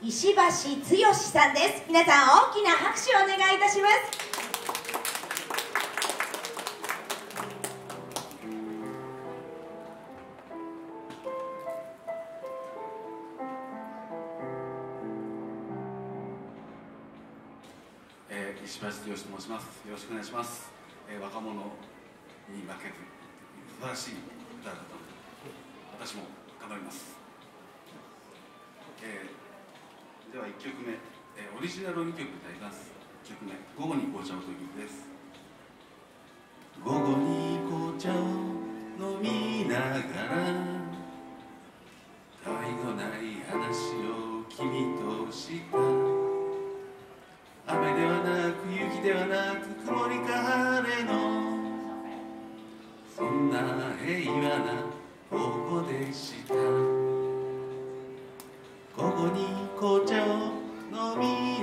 石橋剛さんです。皆さん大きな拍手をお願いいたします。えー、石橋剛と申します。よろしくお願いします、えー、若者に負けず素晴らしい歌だったので私も頑張ります、えー、では1曲目、えー、オリジナル2曲歌います。1曲目「午後に紅茶を」という曲です。午後に紅茶を飲みながら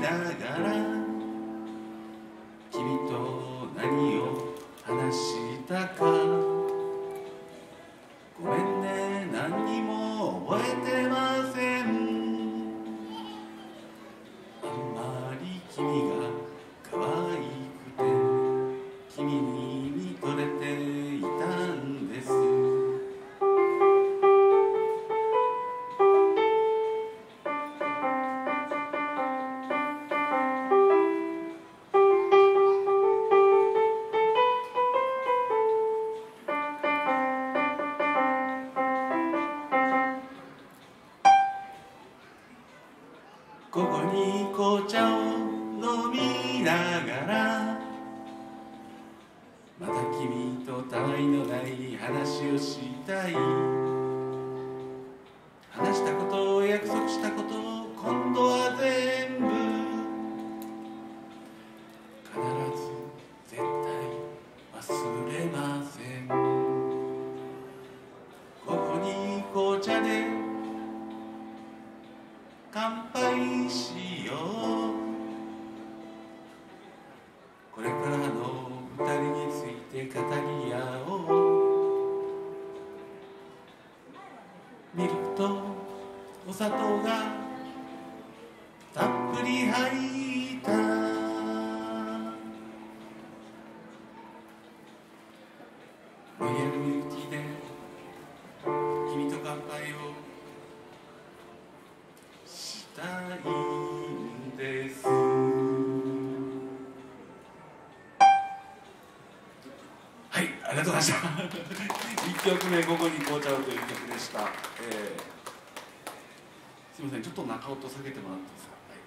だらここに紅茶を飲みながらまた君とたわいのない話をしたい。砂糖がたっぷり入った。ロイヤルミルクティーで君と乾杯をしたいんです。はいありがとうございました。1曲目「午後に紅茶を」という曲でした、えーすみませんちょっと中音下げてもらっていいですか？はい。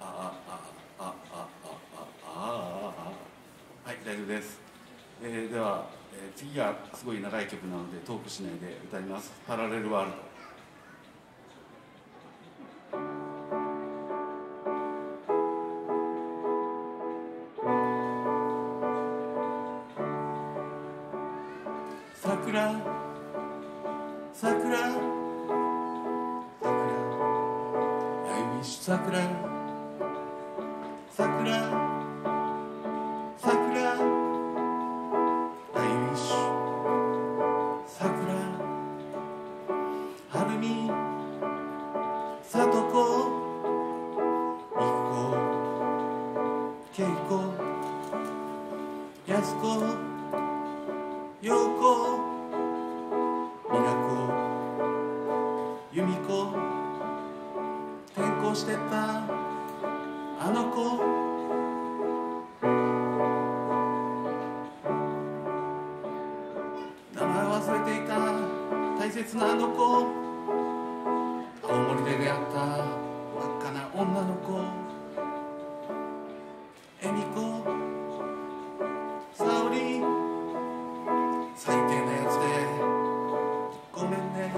ああああああああああ。はい大丈夫です、えーでは、えー次がすごい長い曲なのでトークしないで歌います「パラレルワールド」桜桜桜。桜。桜。桜 I wish 桜。春美里子。美子恵子安子。切なあの子。青森で出会った真っ赤な女の子。恵美子沙織最低なやつでごめんね。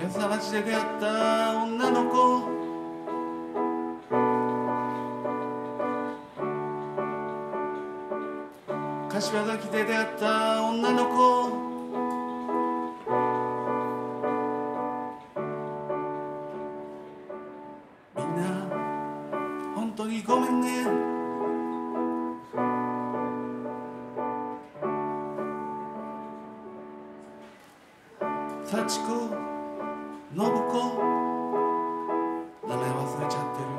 安田町で出会った女の子。柏崎で出会った女の子。みんな本当にごめんね。幸子信子。名前忘れちゃってる。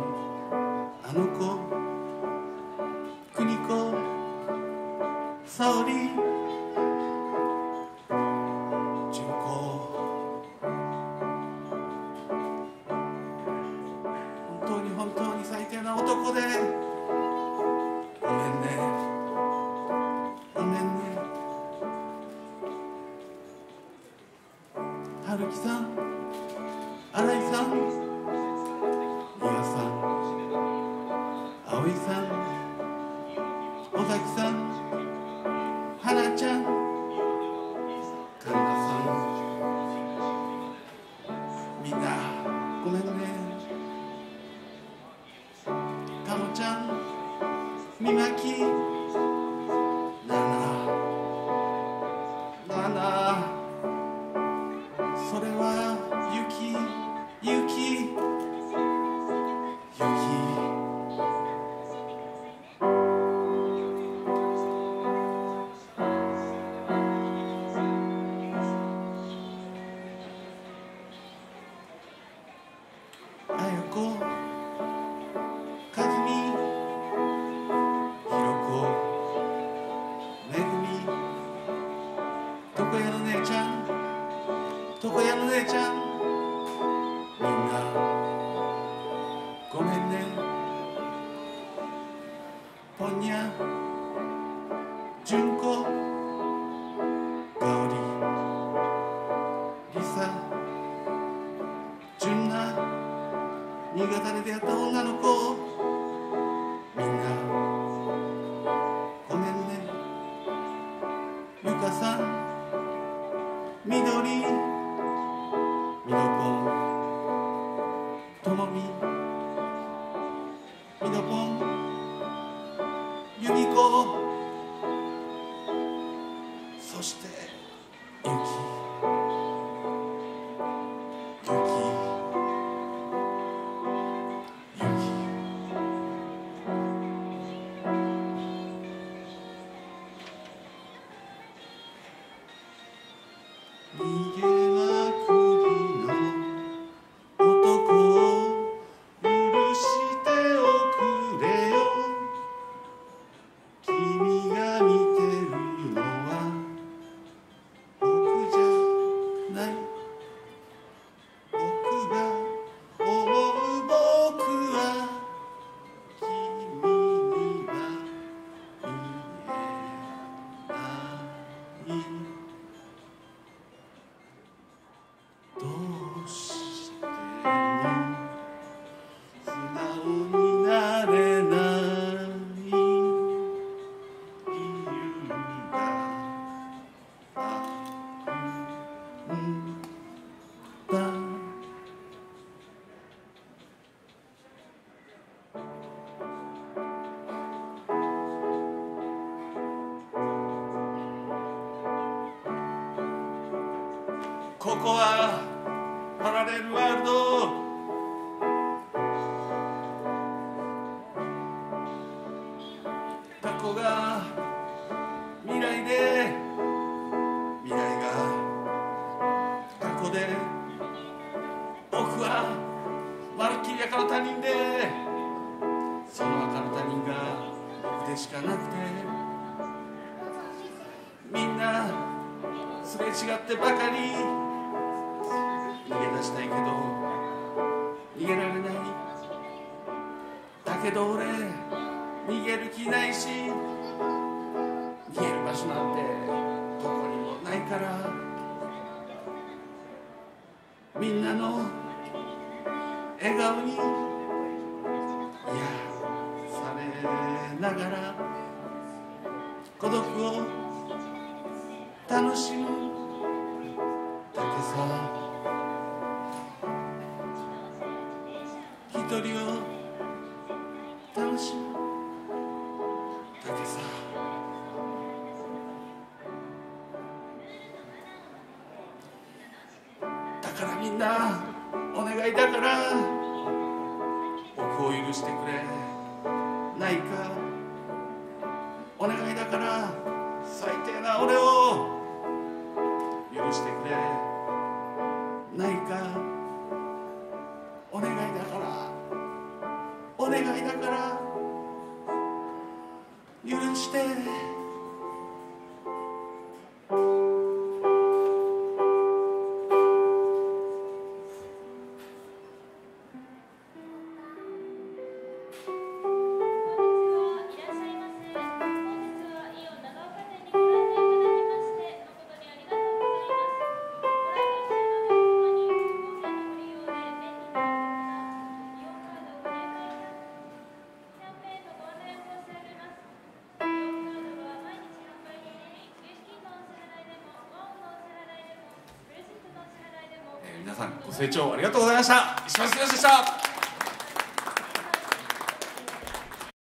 春樹さん新井さん丹羽さん葵さん尾崎さん花ちゃん神田さんみんなごめんね。かもちゃんみまき。床屋の姉ちゃん床屋の姉ちゃんみんなごめんね。ぽんにゃ純子かおりりさ純奈新潟で出会った女の子。ゆみこそしてゆきゆきゆき逃ここはパラレルワールド。過去が未来で未来が過去で僕はまるっきり赤の他人でその赤の他人が僕でしかなくてみんなすれ違ってばかり。逃げ出したいけど逃げられないだけど俺逃げる気ないし逃げる場所なんてどこにもないからみんなの笑顔に癒されながら孤独を楽しむ一人を楽しむだけさ。だからみんなお願いだから。僕を許してくれ。ないか。ご清聴ありがとうございました。石橋剛でした。